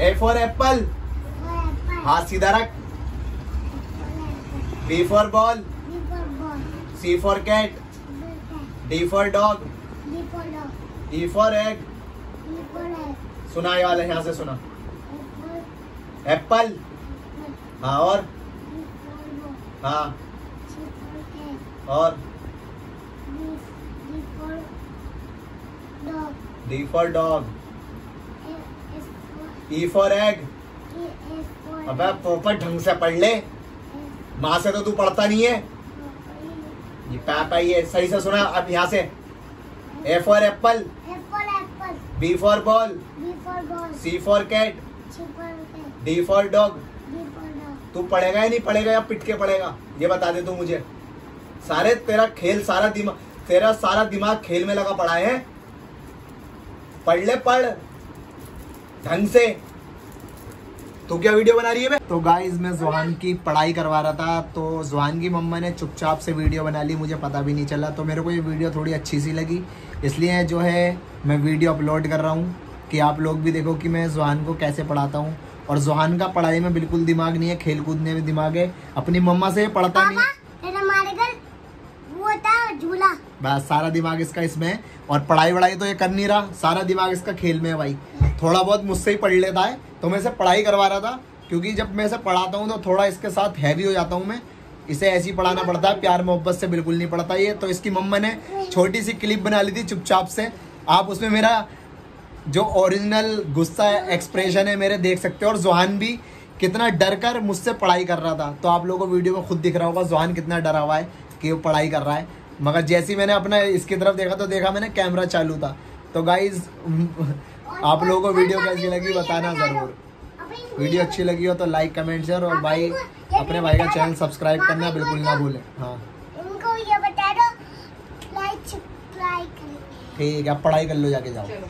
A for Apple हाथ सीधा रख। B for ball C for cat D for dog E for egg सुना ये वाला यहाँ से सुना। एप्पल हाँ और? हाँ। और? D for dog E for egg अबे प्रॉपर ढंग से पढ़ ले। माँ से तो तू पढ़ता नहीं है। ये पैप आई है। सही से सुना अब यहाँ से। A for apple B for ball C for cat D for dog तू पढ़ेगा या नहीं पढ़ेगा? या पिट के पढ़ेगा? ये बता दे तू मुझे। सारे तेरा खेल सारा दिमाग तेरा सारा दिमाग खेल में लगा पड़ा है। पढ़ ले पढ़। ढंग से। तो क्या वीडियो बना रही है बे? तो गाइज़ मैं जुहान की पढ़ाई करवा रहा था तो जुहान की मम्मा ने चुपचाप से वीडियो बना ली मुझे पता भी नहीं चला तो मेरे को ये वीडियो थोड़ी अच्छी सी लगी। इसलिए जो है मैं वीडियो अपलोड कर रहा हूँ कि आप लोग भी देखो कि मैं जुहान को कैसे पढ़ाता हूँ। और जुहान का पढ़ाई में बिल्कुल दिमाग नहीं है खेल कूदने में दिमाग है। अपनी मम्मा से पढ़ता नहीं। झूला। बस सारा दिमाग इसका इसमें है। और पढ़ाई वढ़ाई तो ये कर नहीं रहा सारा दिमाग इसका खेल में है भाई। थोड़ा बहुत मुझसे ही पढ़ लेता है तो मैं इसे पढ़ाई करवा रहा था, क्योंकि जब मैं इसे पढ़ाता हूँ तो थोड़ा इसके साथ हैवी हो जाता हूँ मैं। इसे ऐसे ही पढ़ाना पड़ता है, प्यार मोहब्बत से बिल्कुल नहीं पढ़ता ये। तो इसकी मम्मा ने छोटी सी क्लिप बना ली थी चुपचाप से। आप उसमें मेरा जो ओरिजिनल गुस्सा एक्सप्रेशन है मेरे देख सकते हो, और जुहान भी कितना डर कर मुझसे पढ़ाई कर रहा था। तो आप लोगों को वीडियो में खुद दिख रहा होगा, जुहान कितना डरा हुआ है कि वो पढ़ाई कर रहा है। मगर जैसे ही मैंने अपना इसकी तरफ़ देखा तो देखा मैंने कैमरा चालू था। तो गाइज़ आप लोगों को वीडियो कैसी लगी बताना ज़रूर। वीडियो अच्छी लगी हो तो लाइक कमेंट शेयर और भाई अपने भाई का चैनल सब्सक्राइब करना बिल्कुल ना भूलें। हाँ। उनको ये बता दो लाइक सब्सक्राइब करें ठीक है आप पढ़ाई कर लो जाके जाओ। चलो।